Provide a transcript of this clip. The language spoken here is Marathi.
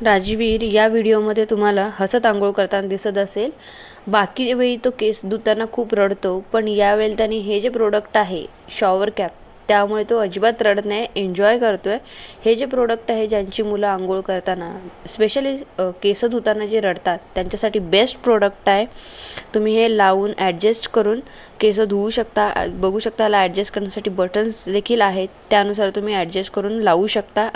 राजवीर या व्हिडिओमध्ये तुम्हाला हसत आंघोळ करताना दिसत असेल. बाकी वेळी तो केस धुताना खूप रडतो पण यावेळी त्याने हे जे प्रोडक्ट आहे शॉवर कॅप त्यामुळे तो अजिबात रडत नाही एन्जॉय करतो आहे हे जे प्रोडक्ट आहे ज्यांची मुलं आंघोळ करताना स्पेशली केस धुताना जे रडतात त्यांच्यासाठी बेस्ट प्रोडक्ट आहे. तुम्ही हे लावून ॲडजस्ट करून केस धुवू शकता बघू शकता याला ॲडजस्ट करण्यासाठी बटन्स देखील आहेत. त्यानुसार तुम्ही ॲडजस्ट करून लावू शकता.